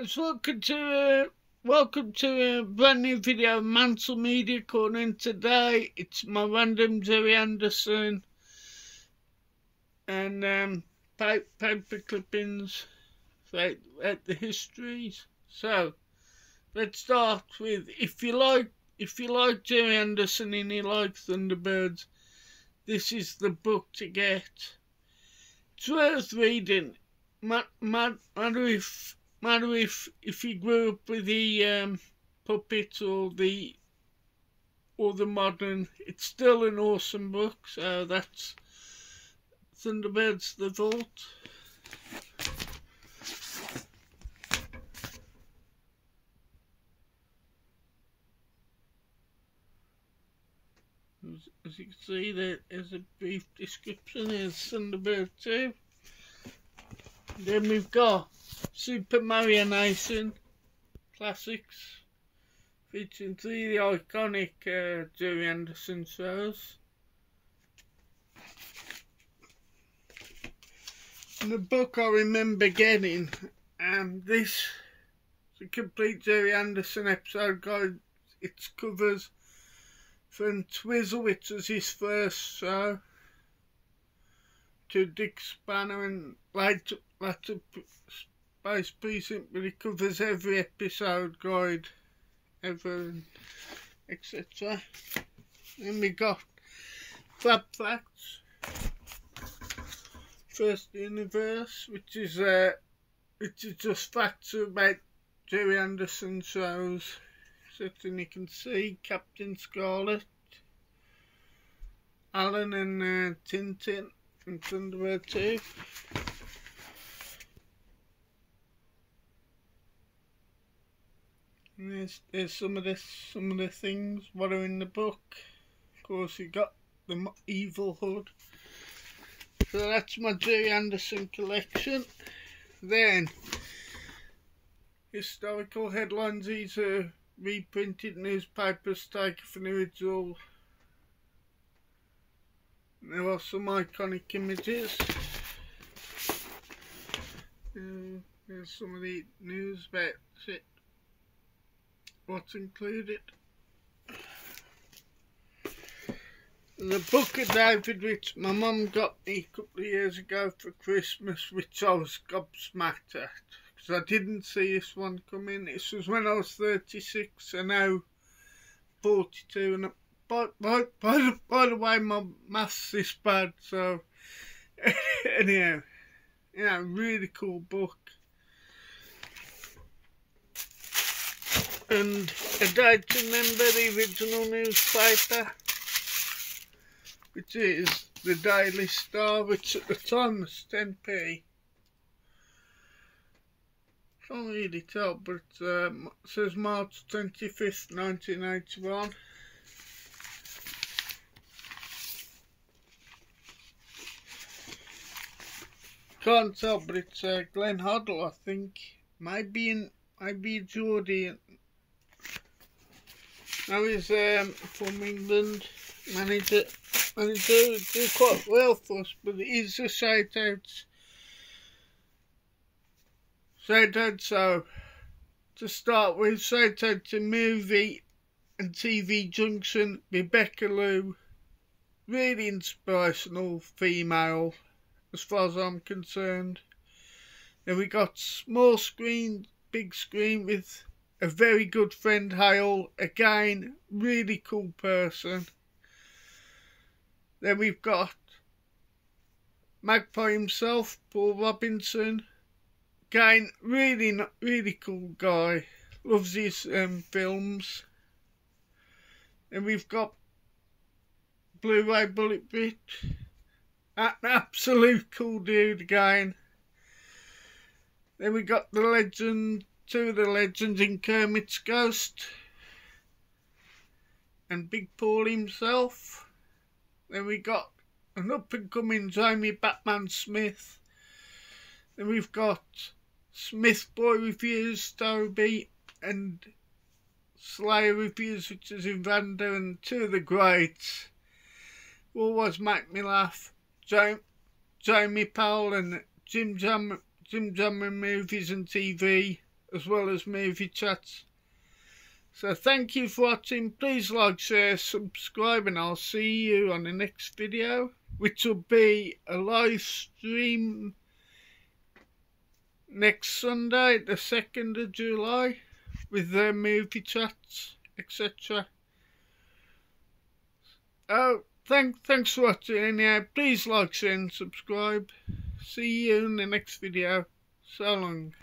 welcome to uh, welcome to a brand new video of Mansell Media Corner. and today it's my random Gerry Anderson and um, paper clippings at, at the histories. So let's start with if you like if you like Gerry Anderson and you like Thunderbirds, this is the book to get. It's worth reading. Matter if matter if if you grew up with the um, puppet or the or the modern, it's still an awesome book. So that's Thunderbirds the Vault. As, as you can see, there is a brief description. There's Thunderbird 2. Then we've got Supermarionation Classics featuring three of the iconic uh, Gerry Anderson shows. And the book I remember getting, and this is a complete Gerry Anderson episode guide. It covers from Twizzle, which was his first show, to Dick Spanner and later, later Space Precinct, but it covers every episode guide ever, etc. Then we got Fab Facts, First Universe, which is uh, which is just facts about Gerry Anderson shows. Something you can see Captain Scarlet, Alan and uh, Tintin, and 2. And there's, there's some of this, some of the things what are in the book. Of course, you got the Evil Hood. So that's my Gerry Anderson collection. Then, historical headlines. These are reprinted newspapers taken from the original. There are some iconic images. Uh, there's some of the news about it what's included. The book of David which my mum got me a couple of years ago for Christmas which I was gobsmacked at because I didn't see this one coming. This was when I was 36 and now 42 and by, by, by, the, by the way my maths is bad so anyhow, know, really cool book. and a date to remember the original newspaper which is the Daily Star which at the time was 10p can't really tell but um, says March 25th 1981 can't tell but it's uh, Glenn Hoddle I think. Might be in be Geordie now he's um, from England, manager, manager, do quite well for us, but he's a shout out. Shout out, so to start with, shout out to movie and TV Junction, Rebecca Lou, really inspirational female as far as I'm concerned. Then we got small screen, big screen with a very good friend, Hale. Again, really cool person. Then we've got Magpie himself, Paul Robinson. Again, really, really cool guy. Loves his um, films. And we've got Blu-ray Bullet Bit. An absolute cool dude again. Then we got the legend two of the legends in Kermit's Ghost and Big Paul himself. Then we got an up and coming Jamie Batman Smith. Then we've got Smith Boy Reviews, Toby, and Slayer Reviews, which is in and two of the greats. Always make me laugh. Jamie Powell and Jim Jam, Jim Jammer Movies and TV as well as movie chats. So thank you for watching. Please like, share, subscribe and I'll see you on the next video, which will be a live stream next Sunday, the 2nd of July, with the movie chats, etc. Oh, thank, thanks for watching anyhow. Uh, please like, share and subscribe. See you in the next video. So long.